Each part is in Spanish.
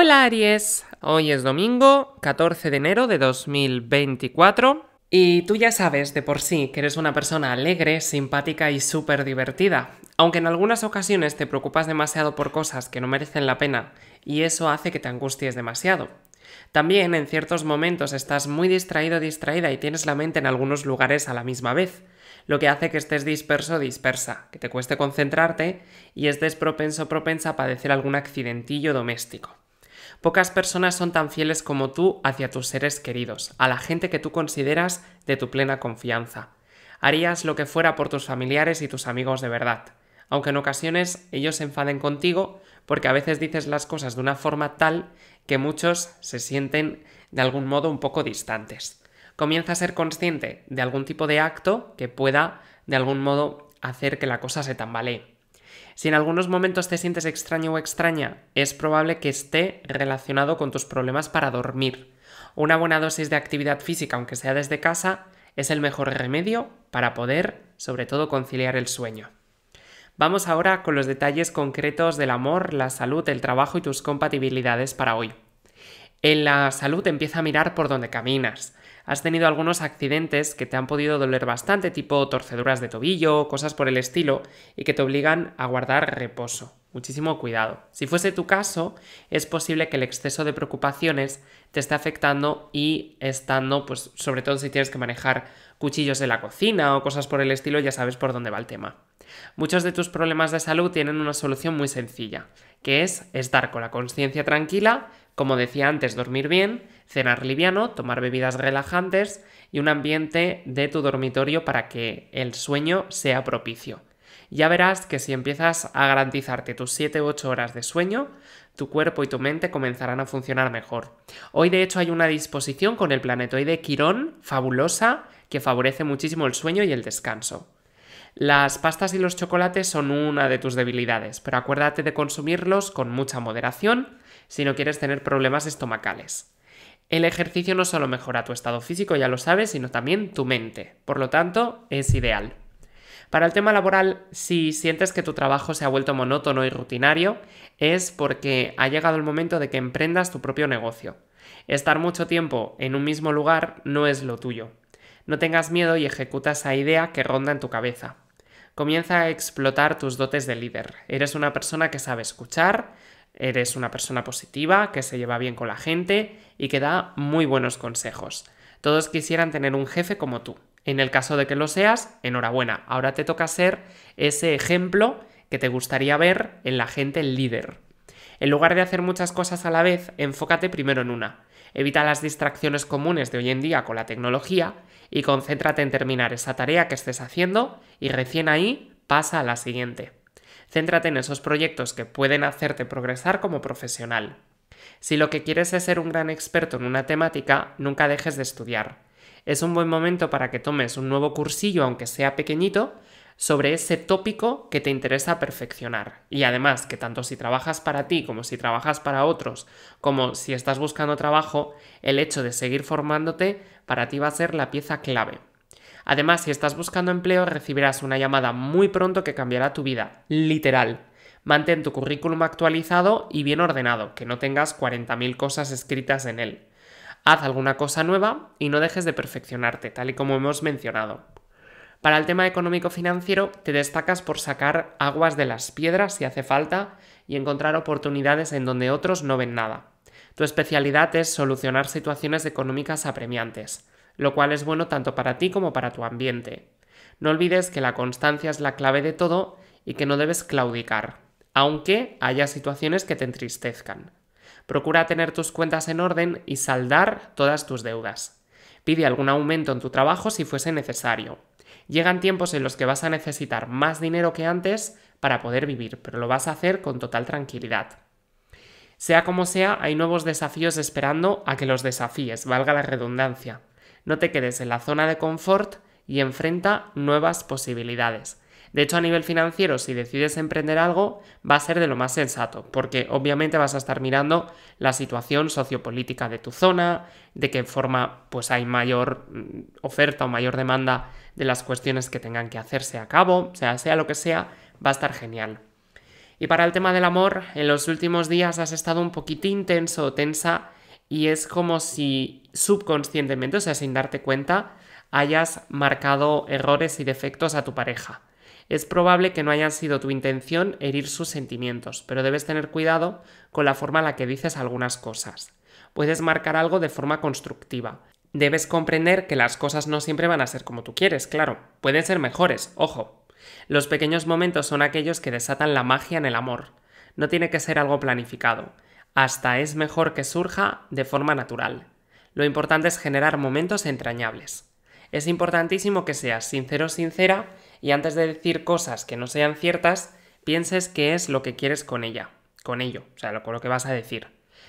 Hola Aries, hoy es domingo 14 de enero de 2024 y tú ya sabes de por sí que eres una persona alegre, simpática y súper divertida, aunque en algunas ocasiones te preocupas demasiado por cosas que no merecen la pena y eso hace que te angusties demasiado. También en ciertos momentos estás muy distraído distraída y tienes la mente en algunos lugares a la misma vez, lo que hace que estés disperso dispersa, que te cueste concentrarte y estés propenso propensa a padecer algún accidentillo doméstico. Pocas personas son tan fieles como tú hacia tus seres queridos, a la gente que tú consideras de tu plena confianza. Harías lo que fuera por tus familiares y tus amigos de verdad, aunque en ocasiones ellos se enfaden contigo porque a veces dices las cosas de una forma tal que muchos se sienten de algún modo un poco distantes. Comienza a ser consciente de algún tipo de acto que pueda de algún modo hacer que la cosa se tambalee. Si en algunos momentos te sientes extraño o extraña, es probable que esté relacionado con tus problemas para dormir. Una buena dosis de actividad física, aunque sea desde casa, es el mejor remedio para poder, sobre todo, conciliar el sueño. Vamos ahora con los detalles concretos del amor, la salud, el trabajo y tus compatibilidades para hoy. En la salud empieza a mirar por donde caminas has tenido algunos accidentes que te han podido doler bastante, tipo torceduras de tobillo, cosas por el estilo, y que te obligan a guardar reposo. Muchísimo cuidado. Si fuese tu caso, es posible que el exceso de preocupaciones te esté afectando y estando, pues sobre todo si tienes que manejar cuchillos en la cocina o cosas por el estilo, ya sabes por dónde va el tema. Muchos de tus problemas de salud tienen una solución muy sencilla, que es estar con la conciencia tranquila, como decía antes, dormir bien, cenar liviano, tomar bebidas relajantes y un ambiente de tu dormitorio para que el sueño sea propicio. Ya verás que si empiezas a garantizarte tus 7 u 8 horas de sueño, tu cuerpo y tu mente comenzarán a funcionar mejor. Hoy de hecho hay una disposición con el planetoide Quirón fabulosa que favorece muchísimo el sueño y el descanso. Las pastas y los chocolates son una de tus debilidades, pero acuérdate de consumirlos con mucha moderación si no quieres tener problemas estomacales. El ejercicio no solo mejora tu estado físico, ya lo sabes, sino también tu mente. Por lo tanto, es ideal. Para el tema laboral, si sientes que tu trabajo se ha vuelto monótono y rutinario, es porque ha llegado el momento de que emprendas tu propio negocio. Estar mucho tiempo en un mismo lugar no es lo tuyo. No tengas miedo y ejecuta esa idea que ronda en tu cabeza. Comienza a explotar tus dotes de líder. Eres una persona que sabe escuchar, Eres una persona positiva, que se lleva bien con la gente y que da muy buenos consejos. Todos quisieran tener un jefe como tú. En el caso de que lo seas, enhorabuena. Ahora te toca ser ese ejemplo que te gustaría ver en la gente líder. En lugar de hacer muchas cosas a la vez, enfócate primero en una. Evita las distracciones comunes de hoy en día con la tecnología y concéntrate en terminar esa tarea que estés haciendo y recién ahí pasa a la siguiente. Céntrate en esos proyectos que pueden hacerte progresar como profesional. Si lo que quieres es ser un gran experto en una temática, nunca dejes de estudiar. Es un buen momento para que tomes un nuevo cursillo, aunque sea pequeñito, sobre ese tópico que te interesa perfeccionar. Y además que tanto si trabajas para ti como si trabajas para otros, como si estás buscando trabajo, el hecho de seguir formándote para ti va a ser la pieza clave. Además, si estás buscando empleo, recibirás una llamada muy pronto que cambiará tu vida, literal. Mantén tu currículum actualizado y bien ordenado, que no tengas 40.000 cosas escritas en él. Haz alguna cosa nueva y no dejes de perfeccionarte, tal y como hemos mencionado. Para el tema económico-financiero, te destacas por sacar aguas de las piedras si hace falta y encontrar oportunidades en donde otros no ven nada. Tu especialidad es solucionar situaciones económicas apremiantes lo cual es bueno tanto para ti como para tu ambiente. No olvides que la constancia es la clave de todo y que no debes claudicar, aunque haya situaciones que te entristezcan. Procura tener tus cuentas en orden y saldar todas tus deudas. Pide algún aumento en tu trabajo si fuese necesario. Llegan tiempos en los que vas a necesitar más dinero que antes para poder vivir, pero lo vas a hacer con total tranquilidad. Sea como sea, hay nuevos desafíos esperando a que los desafíes, valga la redundancia. No te quedes en la zona de confort y enfrenta nuevas posibilidades. De hecho, a nivel financiero, si decides emprender algo, va a ser de lo más sensato, porque obviamente vas a estar mirando la situación sociopolítica de tu zona, de qué forma pues hay mayor mm, oferta o mayor demanda de las cuestiones que tengan que hacerse a cabo, o sea, sea lo que sea, va a estar genial. Y para el tema del amor, en los últimos días has estado un poquitín tenso o tensa y es como si subconscientemente, o sea, sin darte cuenta, hayas marcado errores y defectos a tu pareja. Es probable que no haya sido tu intención herir sus sentimientos, pero debes tener cuidado con la forma en la que dices algunas cosas. Puedes marcar algo de forma constructiva. Debes comprender que las cosas no siempre van a ser como tú quieres, claro, pueden ser mejores, ojo. Los pequeños momentos son aquellos que desatan la magia en el amor. No tiene que ser algo planificado. Hasta es mejor que surja de forma natural. Lo importante es generar momentos entrañables. Es importantísimo que seas sincero o sincera y antes de decir cosas que no sean ciertas, pienses qué es lo que quieres con ella, con ello, o sea, con lo que vas a decir.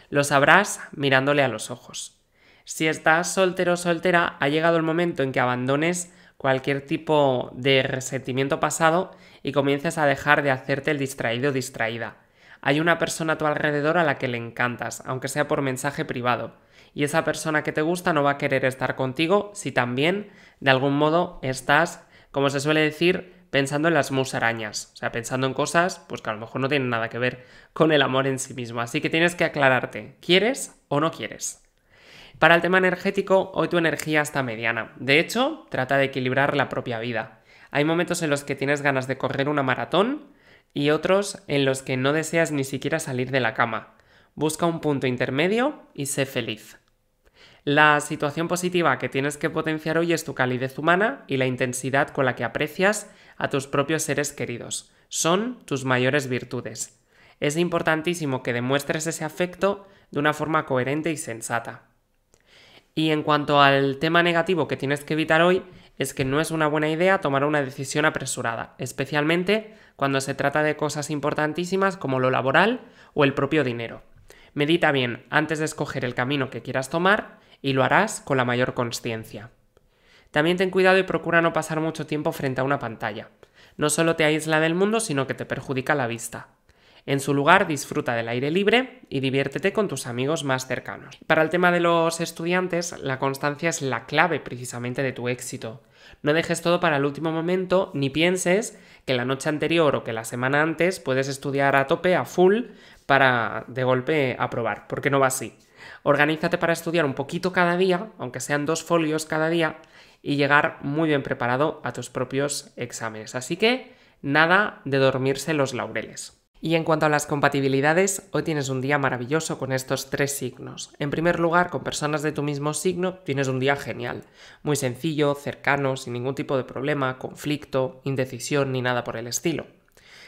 Lo sabrás mirándole a los ojos. Si estás soltero o soltera, ha llegado el momento en que abandones cualquier tipo de resentimiento pasado y comiences a dejar de hacerte el distraído o distraída. Hay una persona a tu alrededor a la que le encantas, aunque sea por mensaje privado, y esa persona que te gusta no va a querer estar contigo si también, de algún modo, estás como se suele decir, pensando en las musarañas, o sea, pensando en cosas pues que a lo mejor no tienen nada que ver con el amor en sí mismo. Así que tienes que aclararte, ¿quieres o no quieres? Para el tema energético, hoy tu energía está mediana. De hecho, trata de equilibrar la propia vida. Hay momentos en los que tienes ganas de correr una maratón y otros en los que no deseas ni siquiera salir de la cama. Busca un punto intermedio y sé feliz. La situación positiva que tienes que potenciar hoy es tu calidez humana y la intensidad con la que aprecias a tus propios seres queridos. Son tus mayores virtudes. Es importantísimo que demuestres ese afecto de una forma coherente y sensata. Y en cuanto al tema negativo que tienes que evitar hoy, es que no es una buena idea tomar una decisión apresurada, especialmente cuando se trata de cosas importantísimas como lo laboral o el propio dinero. Medita bien antes de escoger el camino que quieras tomar y lo harás con la mayor conciencia. También ten cuidado y procura no pasar mucho tiempo frente a una pantalla. No solo te aísla del mundo, sino que te perjudica la vista. En su lugar, disfruta del aire libre y diviértete con tus amigos más cercanos. Para el tema de los estudiantes, la constancia es la clave precisamente de tu éxito. No dejes todo para el último momento ni pienses que la noche anterior o que la semana antes puedes estudiar a tope, a full, para de golpe aprobar, porque no va así. Organízate para estudiar un poquito cada día, aunque sean dos folios cada día, y llegar muy bien preparado a tus propios exámenes. Así que nada de dormirse los laureles. Y en cuanto a las compatibilidades, hoy tienes un día maravilloso con estos tres signos. En primer lugar, con personas de tu mismo signo tienes un día genial, muy sencillo, cercano, sin ningún tipo de problema, conflicto, indecisión ni nada por el estilo.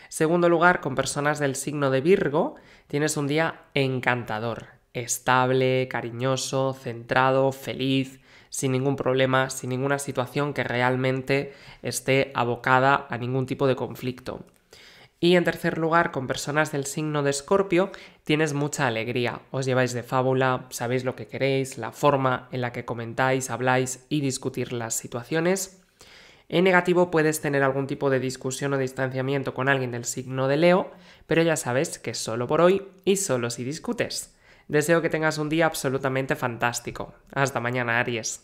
Segundo lugar, con personas del signo de Virgo tienes un día encantador, estable, cariñoso, centrado, feliz, sin ningún problema, sin ninguna situación que realmente esté abocada a ningún tipo de conflicto. Y en tercer lugar, con personas del signo de Escorpio, tienes mucha alegría. Os lleváis de fábula, sabéis lo que queréis, la forma en la que comentáis, habláis y discutir las situaciones. En negativo puedes tener algún tipo de discusión o distanciamiento con alguien del signo de Leo, pero ya sabes que solo por hoy y solo si discutes. Deseo que tengas un día absolutamente fantástico. Hasta mañana, Aries.